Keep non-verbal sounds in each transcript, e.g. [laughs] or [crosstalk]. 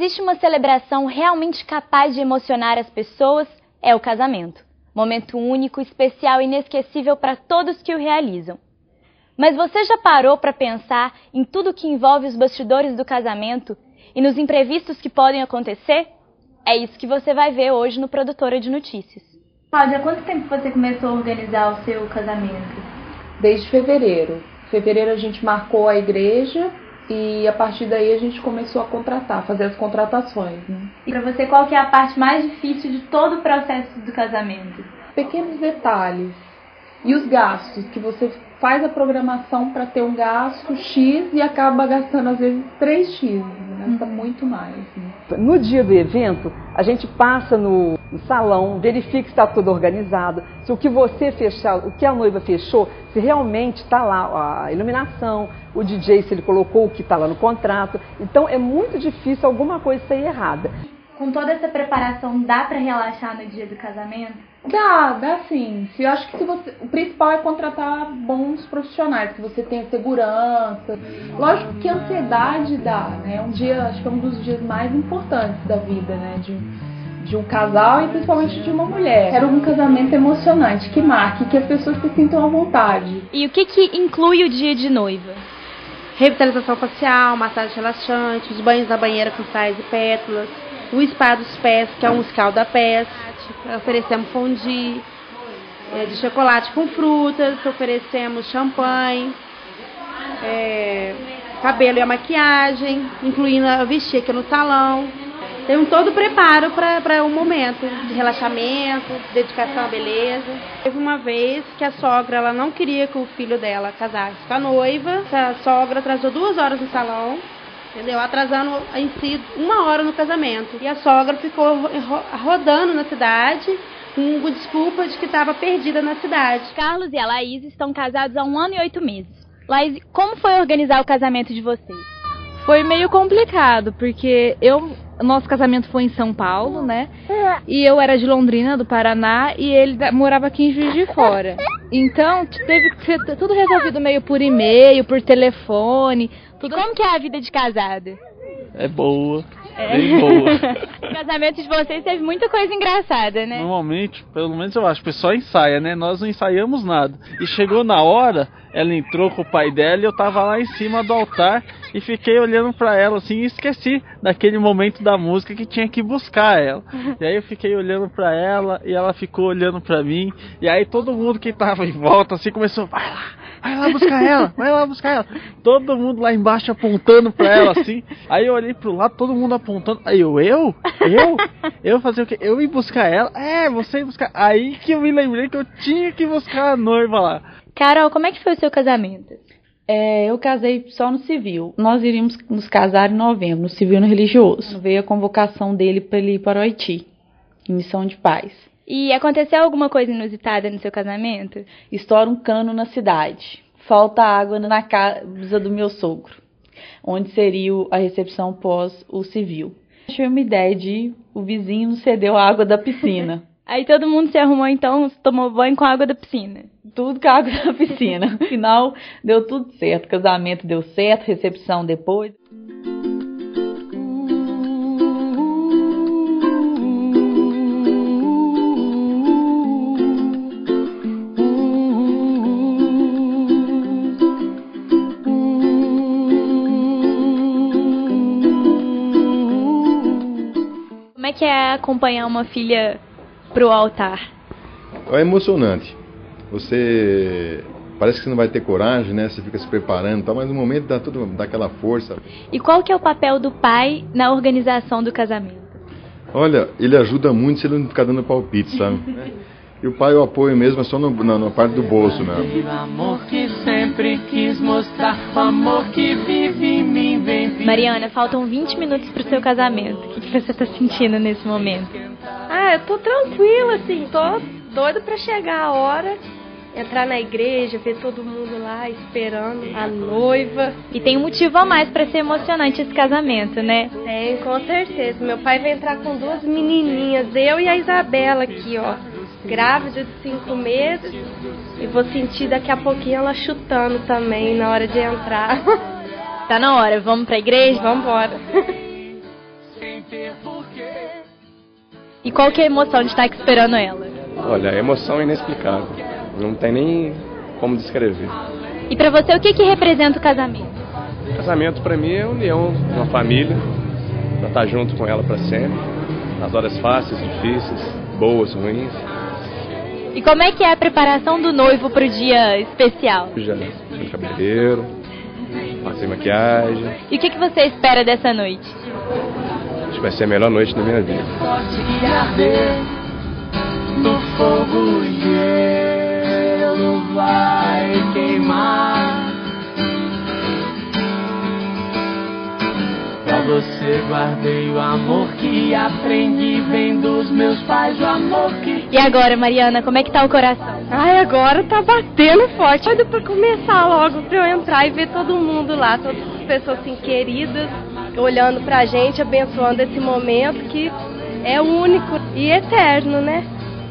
existe uma celebração realmente capaz de emocionar as pessoas, é o casamento. Momento único, especial e inesquecível para todos que o realizam. Mas você já parou para pensar em tudo que envolve os bastidores do casamento e nos imprevistos que podem acontecer? É isso que você vai ver hoje no Produtora de Notícias. Cláudia, há quanto tempo você começou a organizar o seu casamento? Desde fevereiro. Fevereiro a gente marcou a igreja e a partir daí a gente começou a contratar, fazer as contratações. Né? E para você, qual que é a parte mais difícil de todo o processo do casamento? Pequenos detalhes. E os gastos, que você faz a programação para ter um gasto X e acaba gastando às vezes 3X, gasta uhum. muito mais. Né? No dia do evento, a gente passa no, no salão, verifica se está tudo organizado, se o que você fechar, o que a noiva fechou, se realmente está lá a iluminação, o DJ se ele colocou o que está lá no contrato. Então é muito difícil alguma coisa sair errada. Com toda essa preparação, dá para relaxar no dia do casamento? Dá, dá sim. Eu acho que se você, o principal é contratar bons profissionais, que você tenha segurança. Lógico que a ansiedade dá, né? É um dia, acho que é um dos dias mais importantes da vida, né? De, de um casal e principalmente de uma mulher. Quero um casamento emocionante, que marque, que as pessoas se sintam à vontade. E o que, que inclui o dia de noiva? Revitalização facial, massagem relaxante, os banhos na banheira com sais e pétalas, o spa dos pés, que é um escalda pés oferecemos fondue é, de chocolate com frutas, oferecemos champanhe, é, cabelo e a maquiagem, incluindo a vestir aqui no salão. Tem um todo preparo para o um momento de relaxamento, dedicação à beleza. Teve uma vez que a sogra ela não queria que o filho dela casasse com a noiva. A sogra atrasou duas horas no salão entendeu? Atrasando em si uma hora no casamento. E a sogra ficou rodando na cidade com desculpa de que estava perdida na cidade. Carlos e a Laís estão casados há um ano e oito meses. Laís, como foi organizar o casamento de vocês? Foi meio complicado, porque eu nosso casamento foi em São Paulo, né? E eu era de Londrina, do Paraná, e ele morava aqui em Juiz de Fora. Então, teve que ser tudo resolvido meio por e-mail, por telefone. Tudo... E como que é a vida de casada? É boa. É. Bem boa. [laughs] o casamento de vocês teve muita coisa engraçada, né? Normalmente, pelo menos eu acho, o pessoal ensaia, né? Nós não ensaiamos nada. E chegou na hora, ela entrou com o pai dela e eu tava lá em cima do altar e fiquei olhando para ela assim e esqueci daquele momento da música que tinha que buscar ela. E aí eu fiquei olhando para ela e ela ficou olhando para mim e aí todo mundo que tava em volta assim começou, vai lá, vai lá buscar ela, vai lá buscar ela. Todo mundo lá embaixo apontando pra ela assim. Aí eu olhei pro lado, todo mundo apontando. Aí eu, eu? Eu? Eu fazer o quê? Eu ir buscar ela? É, você ir buscar. Aí que eu me lembrei que eu tinha que buscar a noiva lá. Carol, como é que foi o seu casamento? É, eu casei só no civil. Nós iríamos nos casar em novembro, no civil e no religioso. Veio a convocação dele para ele ir para o Haiti, em missão de paz. E aconteceu alguma coisa inusitada no seu casamento? Estoura um cano na cidade. Falta água na casa do meu sogro, onde seria a recepção pós o civil. Tive uma ideia de o vizinho cedeu a água da piscina. [laughs] Aí todo mundo se arrumou então, tomou banho com a água da piscina. Tudo com a água da [laughs] piscina. No final deu tudo certo. Casamento deu certo, recepção depois. É que é acompanhar uma filha pro altar? É emocionante. Você parece que você não vai ter coragem, né? Você fica se preparando, tal, mas no momento dá tudo daquela força. E qual que é o papel do pai na organização do casamento? Olha, ele ajuda muito se ele não ficar dando palpite, sabe? [laughs] E o pai o apoio mesmo é só no, na, na, parte do bolso, né? Mariana, faltam 20 minutos pro seu casamento. O que você tá sentindo nesse momento? Ah, eu tô tranquila, assim, tô doida pra chegar a hora entrar na igreja, ver todo mundo lá esperando a noiva. E tem um motivo a mais para ser emocionante esse casamento, né? Tem, com certeza. Meu pai vai entrar com duas menininhas, eu e a Isabela aqui, ó grávida de cinco meses e vou sentir daqui a pouquinho ela chutando também na hora de entrar. [laughs] Tá na hora, vamos pra igreja? Vamos embora. [laughs] E qual que é a emoção de estar aqui esperando ela? Olha, a emoção é inexplicável. Não tem nem como descrever. E para você, o que, que representa o casamento? Casamento para mim é a união de uma família, para estar junto com ela para sempre, nas horas fáceis, difíceis, boas, ruins. E como é que é a preparação do noivo para o dia especial? Já no cabeleireiro, passei maquiagem. E o que, que você espera dessa noite? Acho que vai ser a melhor noite da minha vida. No fogo gelo vai queimar. Pra você guardei o amor que aprendi vem dos meus pais, o amor que. E agora, Mariana, como é que tá o coração? Ai, agora tá batendo forte. Olha pra começar logo, pra eu entrar e ver todo mundo lá, todas as pessoas assim queridas, olhando pra gente, abençoando esse momento que é único e eterno, né?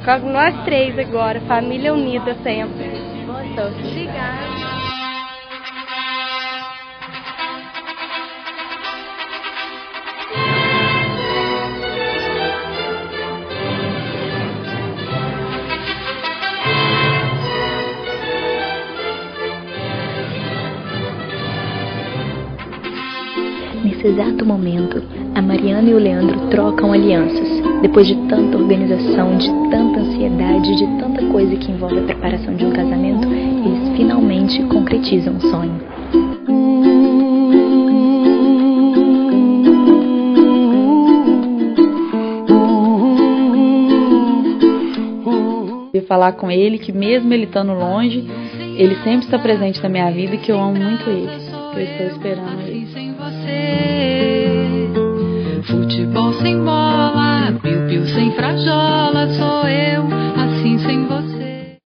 Com nós três agora, família unida sempre. Gostoso. Obrigada. Nesse exato momento, a Mariana e o Leandro trocam alianças. Depois de tanta organização, de tanta ansiedade, de tanta coisa que envolve a preparação de um casamento, eles finalmente concretizam o sonho. E falar com ele que mesmo ele estando longe, ele sempre está presente na minha vida e que eu amo muito ele. Eu estou esperando ele. Futebol sem bola, piu-piu sem frajola, sou eu.